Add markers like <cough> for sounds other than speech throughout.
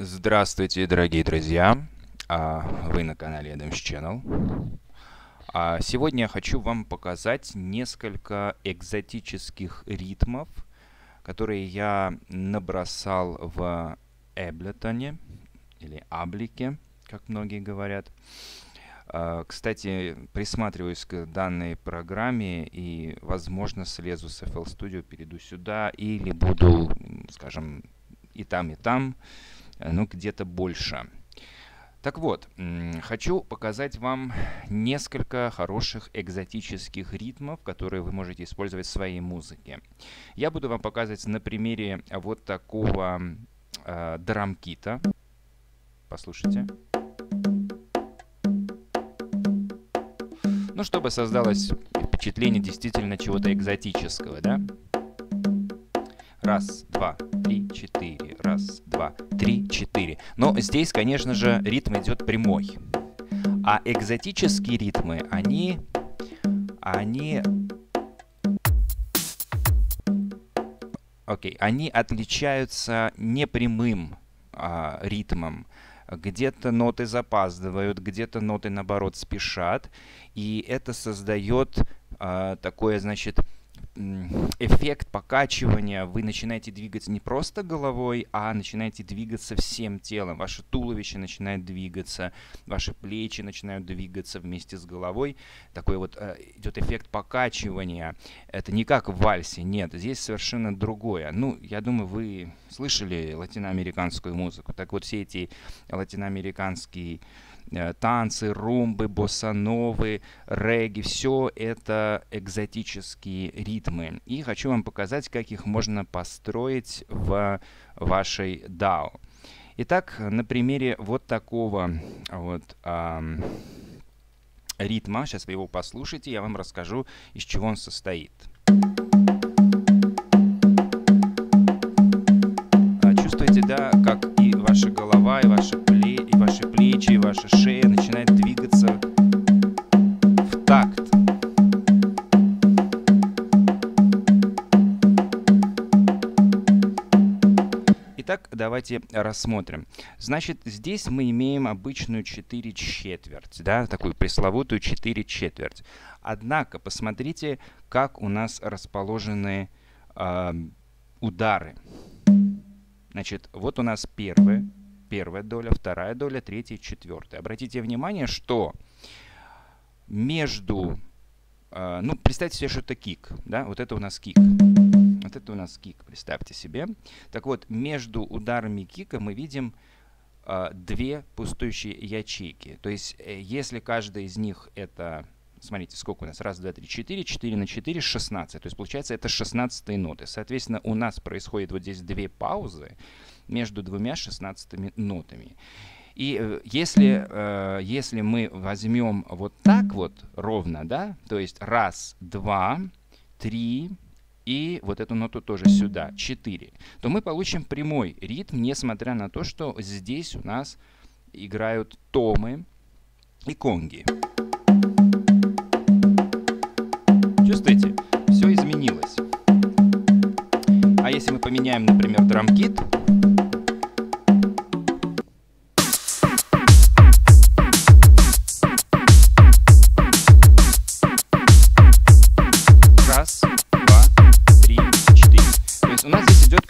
Здравствуйте, дорогие друзья! А, вы на канале Adams Channel. А сегодня я хочу вам показать несколько экзотических ритмов, которые я набросал в Эблетоне или Аблике, как многие говорят. А, кстати, присматриваюсь к данной программе и, возможно, слезу с FL Studio, перейду сюда или буду, скажем, и там, и там, ну, где-то больше. Так вот, хочу показать вам несколько хороших экзотических ритмов, которые вы можете использовать в своей музыке. Я буду вам показывать на примере вот такого э, драмкита. Послушайте. Ну, чтобы создалось впечатление действительно чего-то экзотического, да? Раз, два, три, четыре. Раз, два, три, четыре. Но здесь, конечно же, ритм идет прямой. А экзотические ритмы, они... Они... Окей, okay, они отличаются непрямым а, ритмом. Где-то ноты запаздывают, где-то ноты, наоборот, спешат. И это создает а, такое, значит, эффект покачивания, вы начинаете двигаться не просто головой, а начинаете двигаться всем телом. Ваше туловище начинает двигаться, ваши плечи начинают двигаться вместе с головой. Такой вот э, идет эффект покачивания. Это не как в вальсе, нет, здесь совершенно другое. Ну, я думаю, вы слышали латиноамериканскую музыку. Так вот, все эти латиноамериканские танцы, румбы, боссановы, регги, все это экзотические ритмы. И хочу вам показать, как их можно построить в вашей DAO. Итак, на примере вот такого вот э, ритма, сейчас вы его послушайте, я вам расскажу, из чего он состоит. Давайте рассмотрим. Значит, здесь мы имеем обычную 4 четверть, да, такую пресловутую 4 четверть. Однако, посмотрите, как у нас расположены э, удары. Значит, вот у нас первый, первая доля, вторая доля, третья, четвертая. Обратите внимание, что между... Э, ну, представьте себе, что это кик. Да? Вот это у нас кик. Вот это у нас кик, представьте себе. Так вот, между ударами кика мы видим э, две пустующие ячейки. То есть, э, если каждая из них это Смотрите, сколько у нас? Раз, два, три, четыре. Четыре на четыре, шестнадцать. То есть, получается, это шестнадцатые ноты. Соответственно, у нас происходит вот здесь две паузы между двумя шестнадцатыми нотами. И э, если, э, если мы возьмем вот так вот ровно, да, то есть раз, два, три, и вот эту ноту тоже сюда, 4, то мы получим прямой ритм, несмотря на то, что здесь у нас играют томы и конги. Чувствуете? Все изменилось. А если мы поменяем, например, драмкит,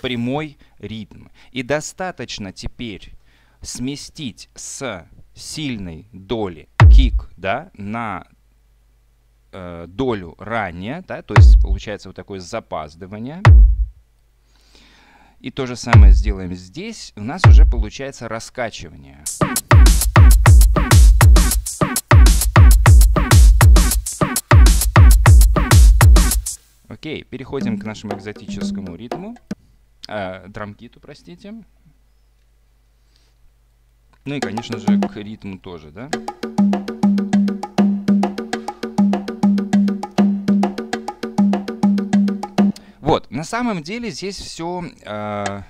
прямой ритм. И достаточно теперь сместить с сильной доли кик да, на э, долю ранее, да, то есть получается вот такое запаздывание. И то же самое сделаем здесь. У нас уже получается раскачивание. Окей, переходим к нашему экзотическому ритму. Э, драмкиту, простите. Ну и, конечно же, к ритму тоже, да? Вот, на самом деле здесь все, э,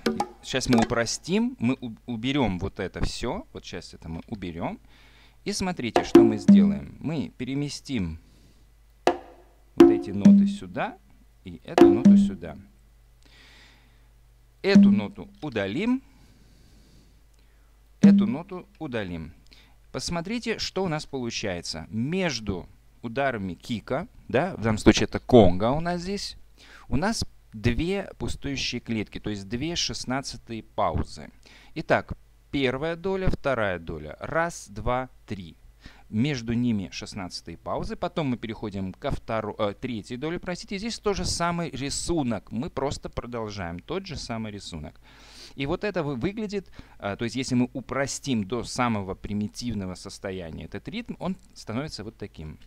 сейчас мы упростим, мы уберем вот это все, вот сейчас это мы уберем. И смотрите, что мы сделаем. Мы переместим вот эти ноты сюда и эту ноту сюда. Эту ноту удалим, эту ноту удалим. Посмотрите, что у нас получается. Между ударами кика, да, в данном случае это конга у нас здесь, у нас две пустующие клетки, то есть две шестнадцатые паузы. Итак, первая доля, вторая доля. Раз, два, три. Между ними 16 паузы. Потом мы переходим ко второй, э, третьей доле. Простите, здесь тоже самый рисунок. Мы просто продолжаем тот же самый рисунок. И вот это выглядит, э, то есть если мы упростим до самого примитивного состояния этот ритм, он становится вот таким.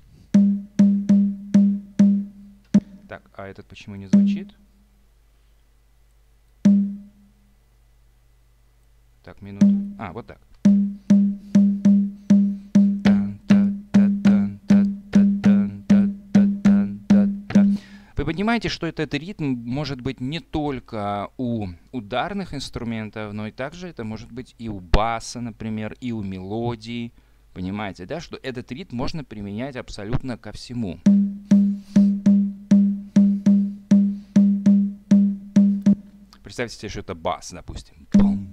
Так, а этот почему не звучит? Так, минуту. А, вот так. Вы понимаете, что этот ритм может быть не только у ударных инструментов, но и также это может быть и у баса, например, и у мелодии. Понимаете, да, что этот ритм можно применять абсолютно ко всему. Представьте себе, что это бас, допустим. Ну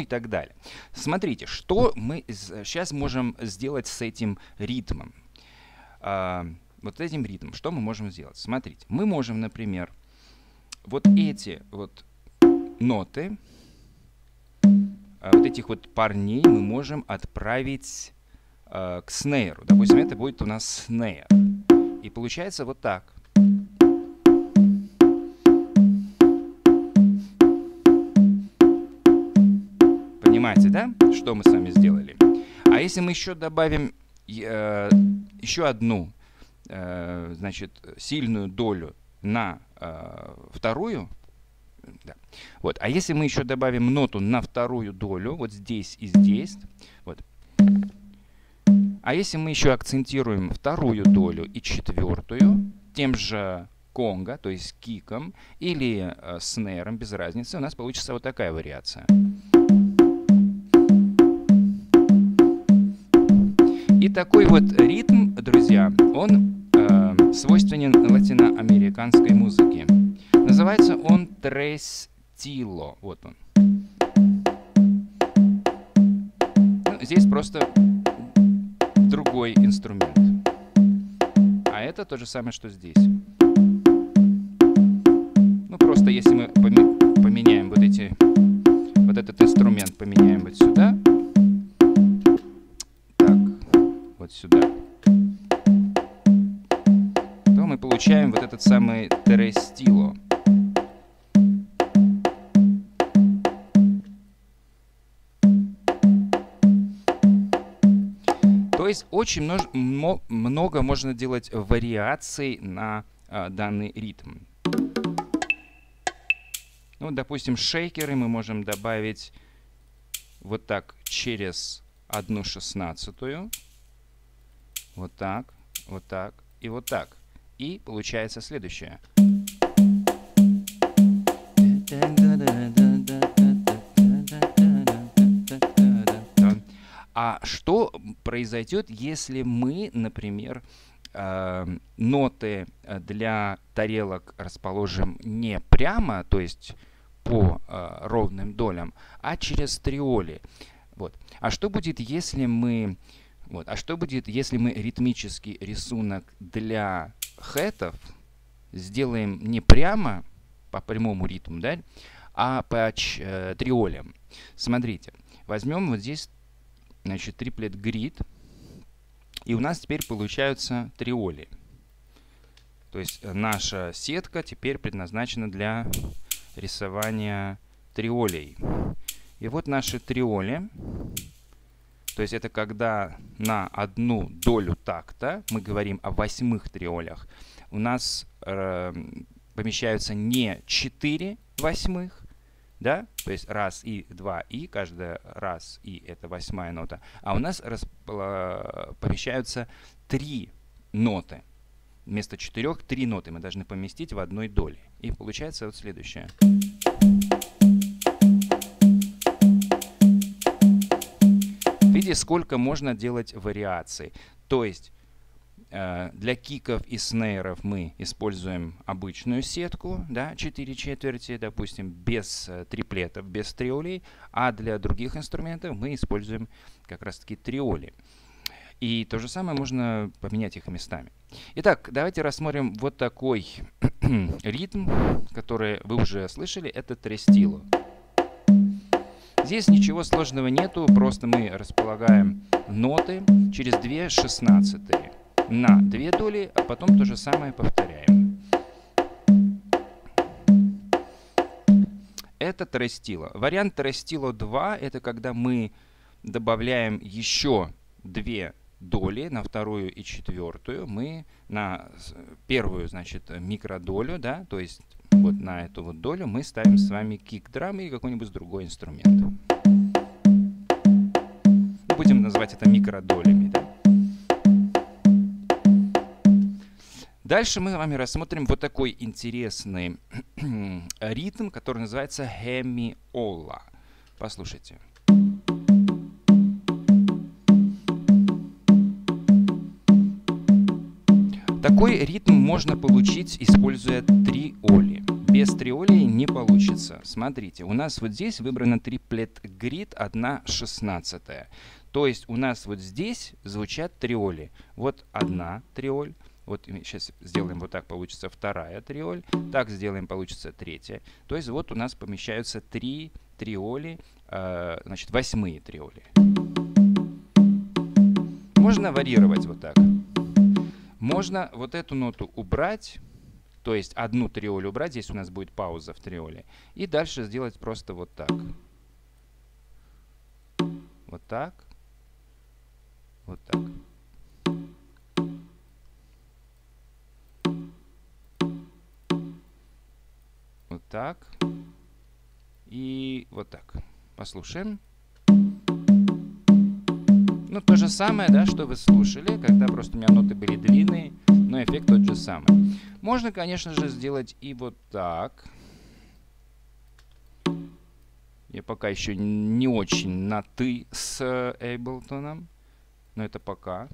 и так далее. Смотрите, что мы сейчас можем сделать с этим ритмом. А, вот этим ритмом. Что мы можем сделать? Смотрите, мы можем, например, вот эти вот ноты, а, вот этих вот парней мы можем отправить а, к снейру. Допустим, это будет у нас снейр. И получается вот так. Понимаете, да, что мы с вами сделали? А если мы еще добавим э, еще одну, э, значит, сильную долю на э, вторую, да. Вот. А если мы еще добавим ноту на вторую долю, вот здесь и здесь, вот, а если мы еще акцентируем вторую долю и четвертую тем же конго, то есть киком или э, снером, без разницы, у нас получится вот такая вариация. И такой вот ритм, друзья, он э, свойственен латиноамериканской музыке. Называется он трес-тило. Вот он. Ну, здесь просто другой инструмент. А это то же самое, что здесь. Ну, просто если мы поменяем вот эти, вот этот инструмент поменяем вот сюда, очень множ, много можно делать вариаций на а, данный ритм. Ну, допустим, шейкеры мы можем добавить вот так через одну шестнадцатую. Вот так, вот так и вот так. И получается следующее. Что произойдет, если мы, например, э, ноты для тарелок расположим не прямо, то есть по э, ровным долям, а через триоли. Вот. А что будет, если мы вот. А что будет, если мы ритмический рисунок для хэтов сделаем не прямо по прямому ритму, да, а по э, триолям? Смотрите, возьмем вот здесь значит, триплет grid. И у нас теперь получаются триоли. То есть э, наша сетка теперь предназначена для рисования триолей. И вот наши триоли. То есть это когда на одну долю такта, мы говорим о восьмых триолях, у нас э, помещаются не 4 восьмых, да, то есть раз и два и, каждая раз и это восьмая нота, а у нас помещаются три ноты. Вместо четырех три ноты мы должны поместить в одной доле. И получается вот следующее. Видите, сколько можно делать вариаций. То есть для киков и снейров мы используем обычную сетку, да, 4 четверти, допустим, без э, триплетов, без триолей, а для других инструментов мы используем как раз-таки триоли. И то же самое можно поменять их местами. Итак, давайте рассмотрим вот такой <clears throat> ритм, который вы уже слышали, это трестило. Здесь ничего сложного нету, просто мы располагаем ноты через две шестнадцатые на две доли, а потом то же самое повторяем. Это трестило. Вариант трестило 2 это когда мы добавляем еще две доли на вторую и четвертую. Мы на первую, значит, микродолю, да, то есть вот на эту вот долю мы ставим с вами кик-драм и какой-нибудь другой инструмент. Будем называть это микродолями, да. Дальше мы с вами рассмотрим вот такой интересный <clears throat> ритм, который называется хемиола. Послушайте. Такой ритм можно получить, используя триоли. Без триолей не получится. Смотрите, у нас вот здесь выбрано триплет грид 1 шестнадцатая. То есть у нас вот здесь звучат триоли. Вот одна триоль, вот сейчас сделаем вот так, получится вторая триоль. Так сделаем, получится третья. То есть вот у нас помещаются три триоли, э, значит, восьмые триоли. Можно варьировать вот так. Можно вот эту ноту убрать, то есть одну триоль убрать, здесь у нас будет пауза в триоле, и дальше сделать просто вот так. Вот так. Вот так. Так. И вот так. Послушаем. Ну, то же самое, да, что вы слушали, когда просто у меня ноты были длинные, но эффект тот же самый. Можно, конечно же, сделать и вот так. Я пока еще не очень на «ты» с Эйблтоном, но это пока.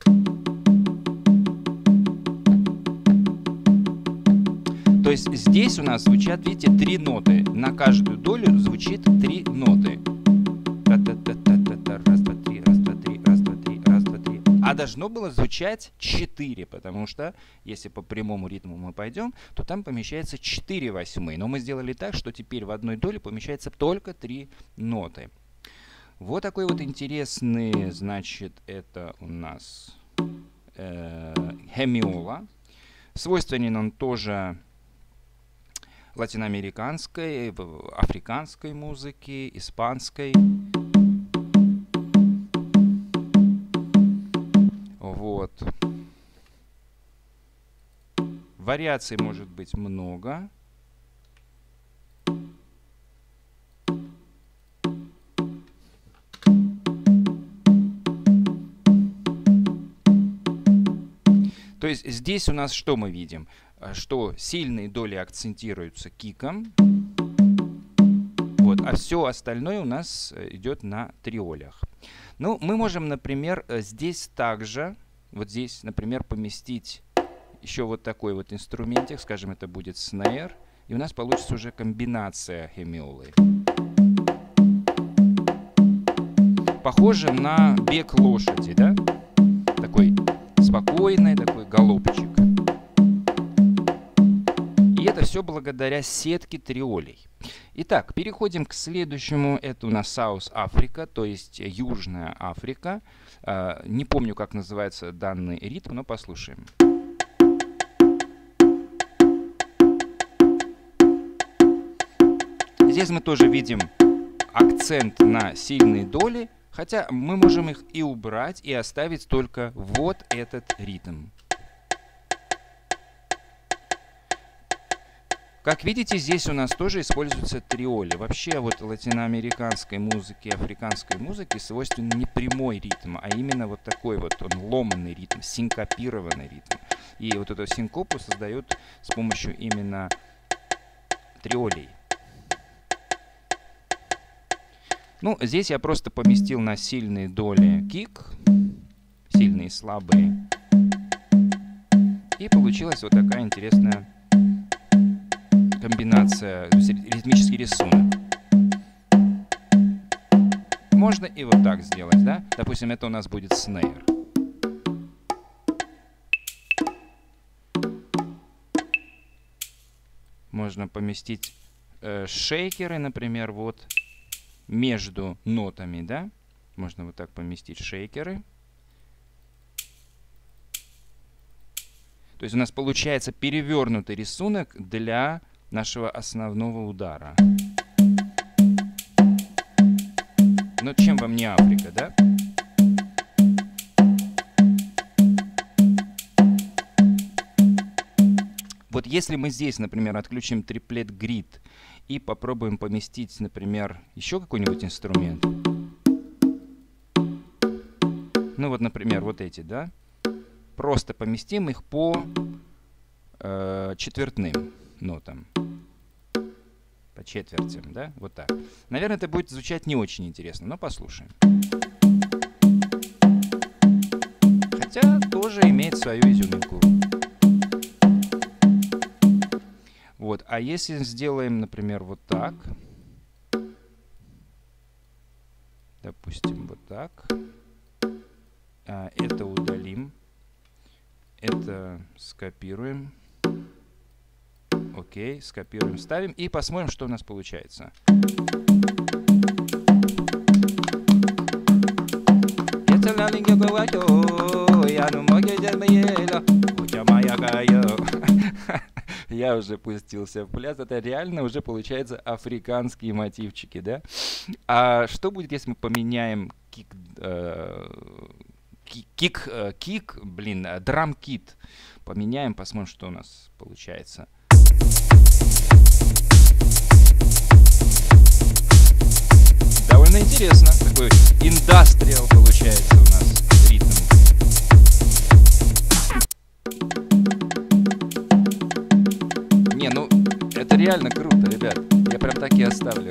То есть здесь у нас звучат, видите, три ноты. На каждую долю звучит три ноты. Раз, два, три, раз, два, три, раз, два, три, раз, два, три. А должно было звучать 4, потому что если по прямому ритму мы пойдем, то там помещается 4 восьмые. Но мы сделали так, что теперь в одной доле помещается только 3 ноты. Вот такой вот интересный, значит, это у нас э, хемиола. Свойственен он тоже латиноамериканской, африканской музыки, испанской. Вот. Вариаций может быть много. То есть здесь у нас что мы видим? Э, что сильные доли акцентируются киком, вот, а все остальное у нас э, идет на триолях. Ну, мы можем, например, э, здесь также, вот здесь, например, поместить еще вот такой вот инструментик, скажем, это будет снейр, и у нас получится уже комбинация хемиолы. Похоже на бег лошади, да? Такой спокойный, такой голубчик это все благодаря сетке триолей. Итак, переходим к следующему. Это у нас South Africa, то есть Южная Африка. А, не помню, как называется данный ритм, но послушаем. Здесь мы тоже видим акцент на сильные доли, хотя мы можем их и убрать, и оставить только вот этот ритм. Как видите, здесь у нас тоже используются триоли. Вообще вот латиноамериканской музыке, африканской музыке свойствен не прямой ритм, а именно вот такой вот, он ломанный ритм, синкопированный ритм. И вот эту синкопу создают с помощью именно триолей. Ну, здесь я просто поместил на сильные доли кик, сильные слабые. И получилась вот такая интересная комбинация, ритмический рисунок. Можно и вот так сделать, да? Допустим, это у нас будет снейр. Можно поместить э, шейкеры, например, вот между нотами, да? Можно вот так поместить шейкеры. То есть у нас получается перевернутый рисунок для нашего основного удара. Но чем вам не Африка, да? Вот если мы здесь, например, отключим триплет грид и попробуем поместить, например, еще какой-нибудь инструмент. Ну вот, например, вот эти, да? Просто поместим их по э, четвертным нотам. По четвертям, да? Вот так. Наверное, это будет звучать не очень интересно, но послушаем. Хотя тоже имеет свою изюминку. Вот. А если сделаем, например, вот так. Допустим, вот так. А, это удалим. Это скопируем. Окей, скопируем, ставим и посмотрим, что у нас получается. <laughs> Я уже пустился в пляс. Это реально уже получается африканские мотивчики, да? А что будет, если мы поменяем кик, э, кик, э, кик, блин, э, драм-кит? Поменяем, посмотрим, что у нас получается. Довольно интересно. Такой индастриал получается у нас ритм. Не, ну это реально круто, ребят. Я прям так и оставлю.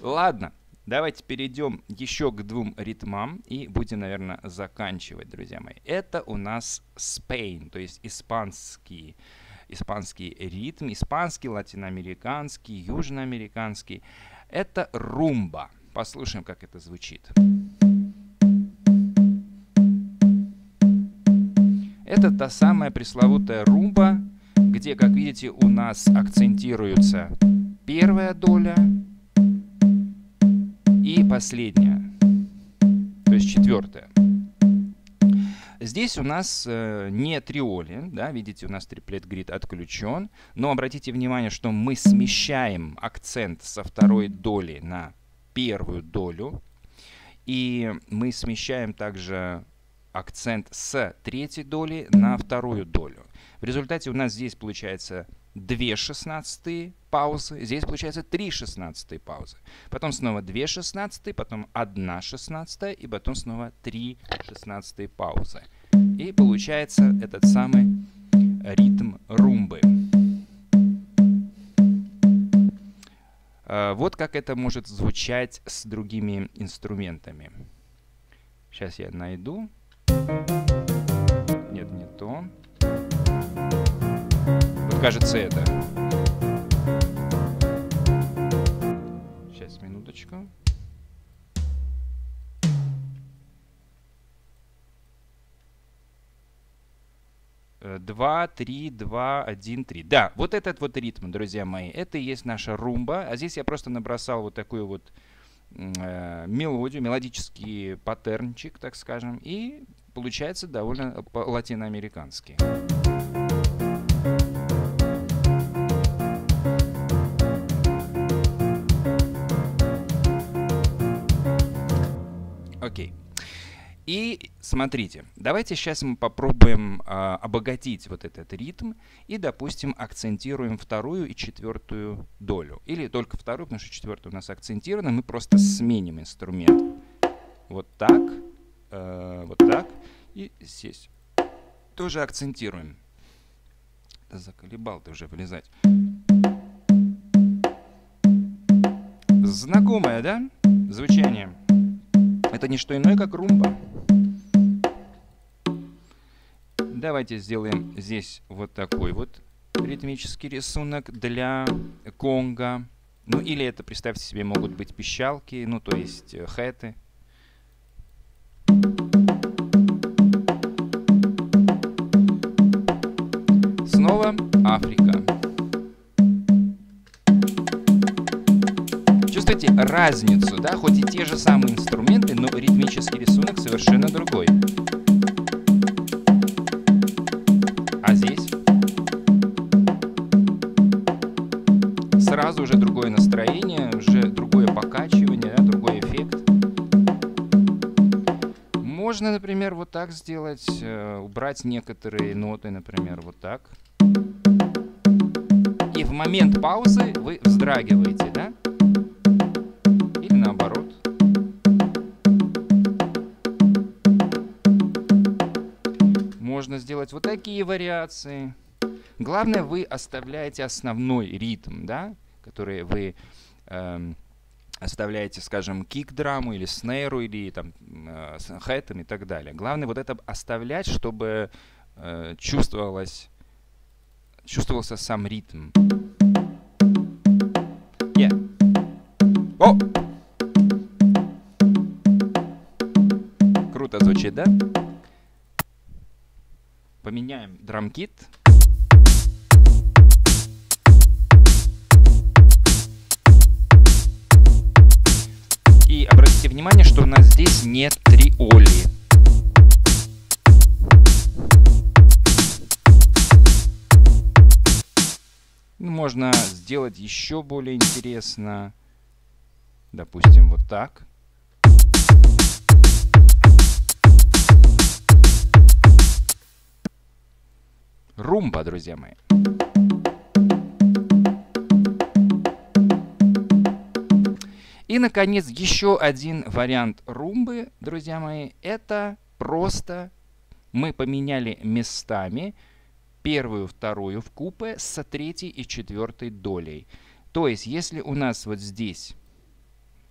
Ладно, давайте перейдем еще к двум ритмам и будем, наверное, заканчивать, друзья мои. Это у нас Spain, то есть испанский испанский ритм, испанский, латиноамериканский, южноамериканский. Это румба. Послушаем, как это звучит. Это та самая пресловутая румба, где, как видите, у нас акцентируется первая доля и последняя, то есть четвертая. Здесь у нас э, не триоли, да, видите, у нас триплет грид отключен, но обратите внимание, что мы смещаем акцент со второй доли на первую долю, и мы смещаем также акцент с третьей доли на вторую долю. В результате у нас здесь получается 2 шестнадцатые паузы, здесь получается 3 шестнадцатые паузы. Потом снова 2 шестнадцатые, потом 1 шестнадцатая и потом снова 3 шестнадцатые паузы. И получается этот самый ритм румбы. Вот как это может звучать с другими инструментами. Сейчас я найду. Нет, не то. Вот кажется это. Сейчас, минуточку. Два, три, два, один, три. Да, вот этот вот ритм, друзья мои, это и есть наша румба. А здесь я просто набросал вот такую вот э, мелодию, мелодический паттернчик, так скажем, и получается довольно латиноамериканский. Окей. И смотрите, давайте сейчас мы попробуем а, обогатить вот этот ритм и, допустим, акцентируем вторую и четвертую долю. Или только вторую, потому что четвертую у нас акцентирована. Мы просто сменим инструмент. Вот так, э, вот так. И здесь тоже акцентируем. Да заколебал ты уже вылезать. Знакомое, да, звучание? Это не что иное, как румба. Давайте сделаем здесь вот такой вот ритмический рисунок для конга. Ну или это, представьте себе, могут быть пищалки, ну то есть э, хэты. Снова Африка. Чувствуете разницу, да? Хоть и те же самые инструменты, но ритмический рисунок совершенно другой. А здесь? Сразу уже другое настроение, уже другое покачивание, да, другой эффект. Можно, например, вот так сделать, э, убрать некоторые ноты, например, вот так. И в момент паузы вы вздрагиваете, да? Можно сделать вот такие вариации. Главное, вы оставляете основной ритм, да, который вы эм, оставляете, скажем, кик-драму или снейру, или там э, хэтом и так далее. Главное вот это оставлять, чтобы э, чувствовалось, чувствовался сам ритм. Yeah. О! Круто звучит, да? Поменяем драмкит. И обратите внимание, что у нас здесь нет триоли. Ну, можно сделать еще более интересно. Допустим, вот так. Румба, друзья мои. И, наконец, еще один вариант румбы, друзья мои, это просто мы поменяли местами первую, вторую в купе с третьей и четвертой долей. То есть, если у нас вот здесь,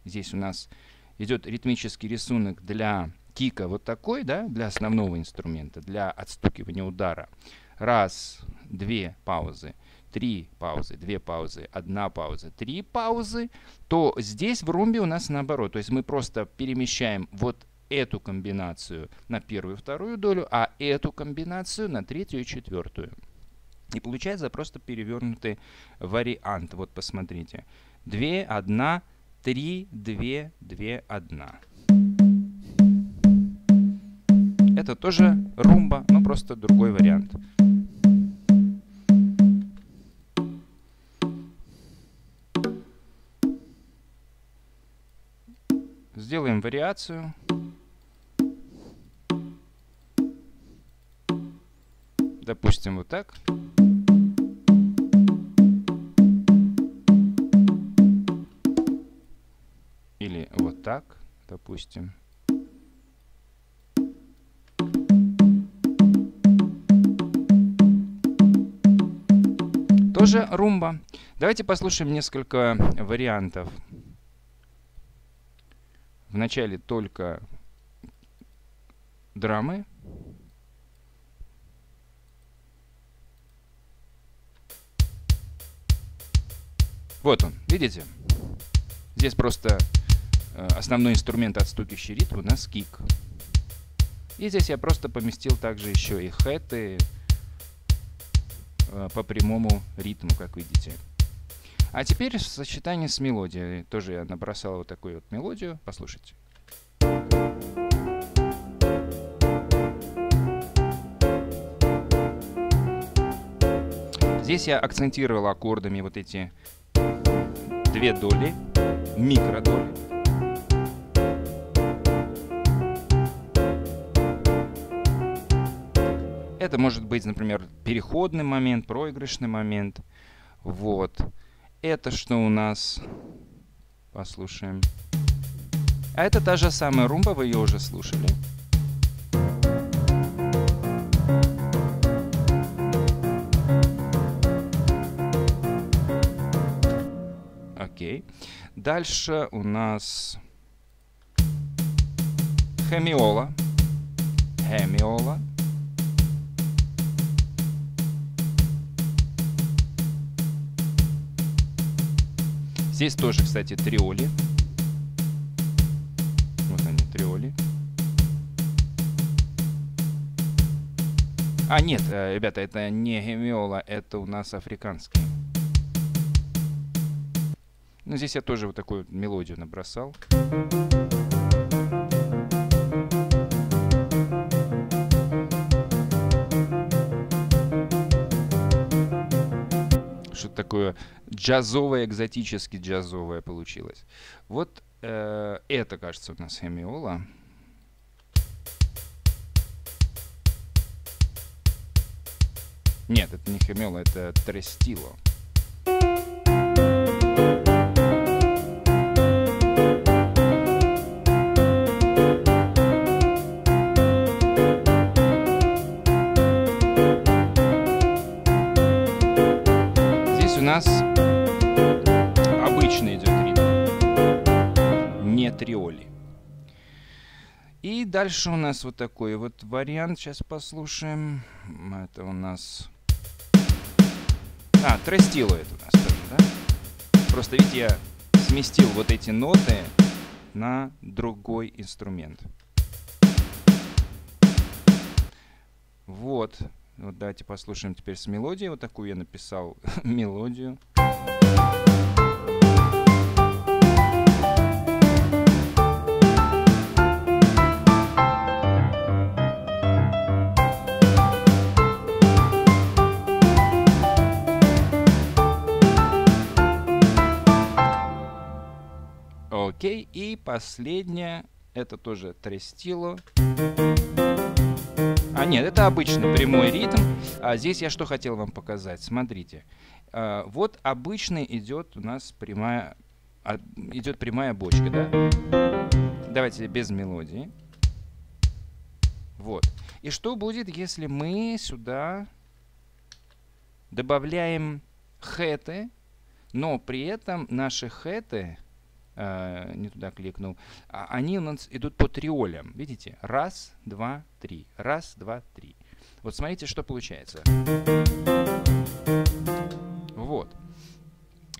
здесь у нас идет ритмический рисунок для кика вот такой, да, для основного инструмента, для отстукивания удара. Раз, две паузы три паузы, две паузы, одна пауза, три паузы, то здесь в румбе у нас наоборот. То есть мы просто перемещаем вот эту комбинацию на первую и вторую долю, а эту комбинацию на третью и четвертую. И получается просто перевернутый вариант. Вот посмотрите. две одна три две две одна Это тоже румба, но просто другой вариант. Сделаем вариацию. Допустим, вот так. Или вот так, допустим. Тоже румба. Давайте послушаем несколько вариантов. Вначале только драмы. Вот он, видите? Здесь просто э, основной инструмент отстукивающий ритм у нас кик. И здесь я просто поместил также еще и хэты по прямому ритму, как видите. А теперь сочетание с мелодией. Тоже я набросал вот такую вот мелодию. Послушайте. Здесь я акцентировал аккордами вот эти две доли, микродоли. Это может быть, например, переходный момент, проигрышный момент. Вот. Это что у нас? Послушаем. А это та же самая румба, вы ее уже слушали. Окей. Дальше у нас хемиола. Хемиола. Здесь тоже, кстати, триоли. Вот они, триоли. А, нет, э, ребята, это не гемиола, это у нас африканский. Ну, здесь я тоже вот такую мелодию набросал. Такое джазовое, экзотически джазовое получилось. Вот э, это, кажется, у нас хемиола. Нет, это не хемиола, это трестило. Дальше у нас вот такой вот вариант. Сейчас послушаем. Это у нас а, тростило это у нас тоже, да? Просто видите, я сместил вот эти ноты на другой инструмент. Вот. Вот давайте послушаем теперь с мелодией. Вот такую я написал <laughs> мелодию. Окей, и последнее, это тоже трестило. А нет, это обычный прямой ритм. А здесь я что хотел вам показать. Смотрите. А, вот обычный идет у нас прямая, а, идет прямая бочка, да? Давайте без мелодии. Вот. И что будет, если мы сюда добавляем хэты, но при этом наши хэты не туда кликнул, а они у нас идут по триолям. Видите? Раз, два, три. Раз, два, три. Вот смотрите, что получается. Вот.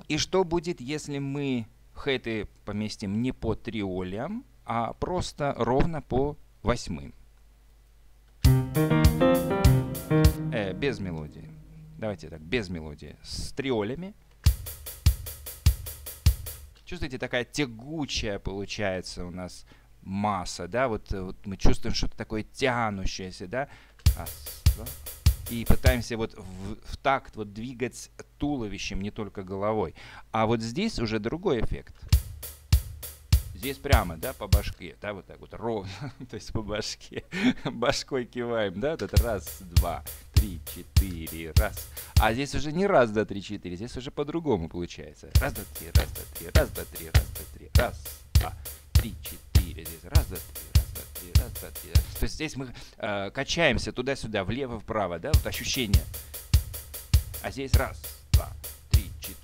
И что будет, если мы хэты поместим не по триолям, а просто ровно по восьмым? Э, без мелодии. Давайте так, без мелодии. С триолями. Чувствуете, такая тягучая получается у нас масса, да, вот, э, вот мы чувствуем что-то такое тянущееся, да, и пытаемся вот в, в такт вот двигать туловищем, не только головой. А вот здесь уже другой эффект. Здесь прямо, да, по башке, да, вот так вот ровно, <laughs> то есть по башке, <laughs> башкой киваем, да, вот раз, два, три, четыре, раз. А здесь уже не раз, два, три, четыре, здесь уже по-другому получается. Раз, два, три, раз, два, три, раз, два, три, раз, два, три, раз, два, три, четыре, здесь раз, два, три, раз, два, три, раз, два, три. То есть здесь мы э, качаемся туда-сюда, влево-вправо, да, вот ощущение. А здесь раз,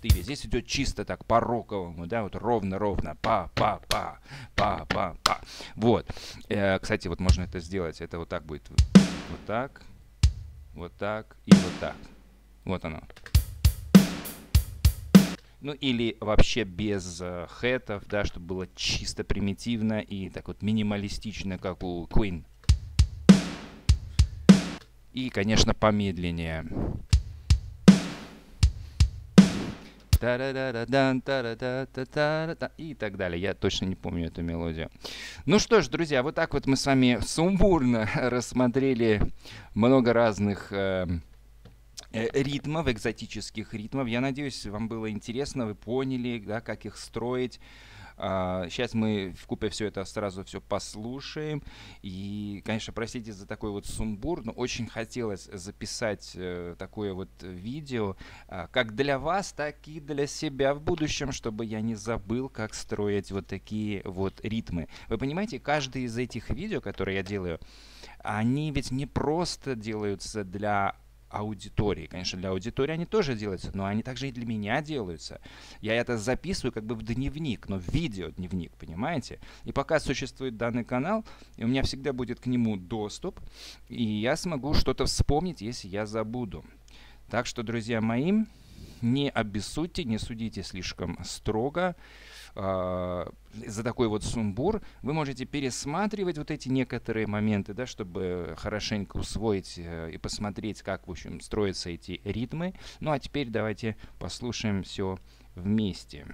4. Здесь идет чисто так по-роковому, да, вот ровно-ровно, па-па-па, па-па-па. Вот. Э, кстати, вот можно это сделать, это вот так будет. Вот так, вот так и вот так. Вот оно. Ну или вообще без э, хэтов, да, чтобы было чисто примитивно и так вот минималистично, как у Queen. И, конечно, помедленнее и так далее. Я точно не помню эту мелодию. Ну что ж, друзья, вот так вот мы с вами сумбурно рассмотрели много разных ритмов, экзотических ритмов. Я надеюсь, вам было интересно, вы поняли, да, как их строить. Сейчас а, мы в купе все это сразу все послушаем. И, конечно, простите за такой вот сумбур, но очень хотелось записать э, такое вот видео, э, как для вас, так и для себя в будущем, чтобы я не забыл, как строить вот такие вот ритмы. Вы понимаете, каждый из этих видео, которые я делаю, они ведь не просто делаются для аудитории. Конечно, для аудитории они тоже делаются, но они также и для меня делаются. Я это записываю как бы в дневник, но в видео-дневник, понимаете? И пока существует данный канал, у меня всегда будет к нему доступ, и я смогу что-то вспомнить, если я забуду. Так что, друзья мои, не обессудьте, не судите слишком строго. Э, за такой вот сумбур вы можете пересматривать вот эти некоторые моменты, да, чтобы хорошенько усвоить э, и посмотреть, как, в общем, строятся эти ритмы. Ну а теперь давайте послушаем все вместе.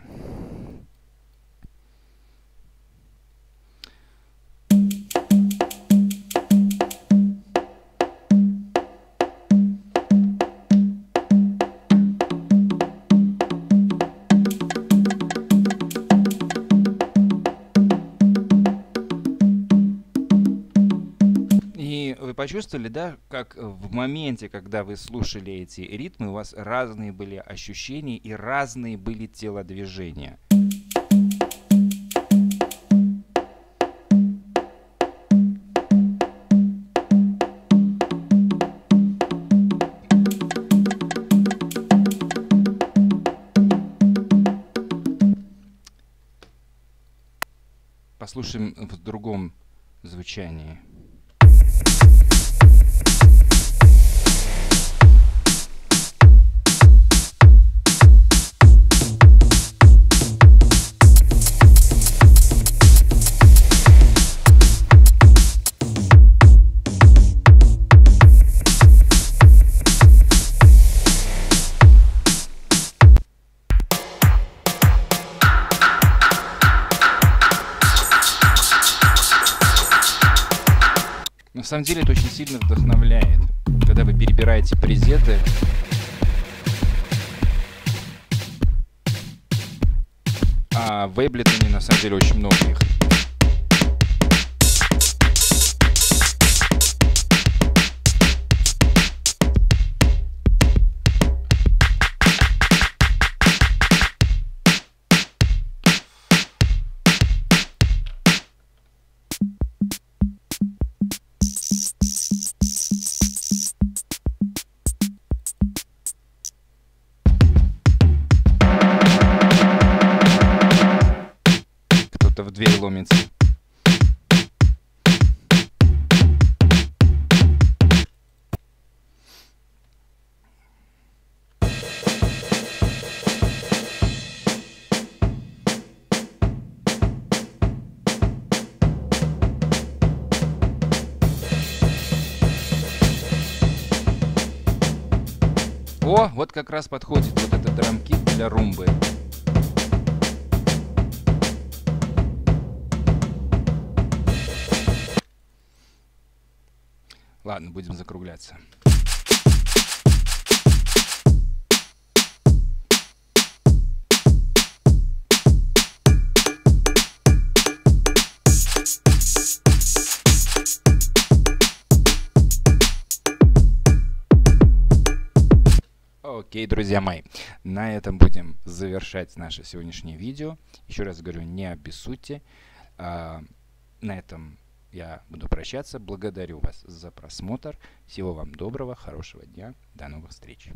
Почувствовали, да, как в моменте, когда вы слушали эти ритмы, у вас разные были ощущения и разные были телодвижения. Послушаем в другом звучании. Самом деле это очень сильно вдохновляет, когда вы перебираете презеты. А в Ableton на самом деле очень много их. О, вот как раз подходит вот этот драмкит для румбы. Ладно, будем закругляться. Окей, друзья мои, на этом будем завершать наше сегодняшнее видео. Еще раз говорю, не обессудьте. А, на этом я буду прощаться. Благодарю вас за просмотр. Всего вам доброго, хорошего дня. До новых встреч.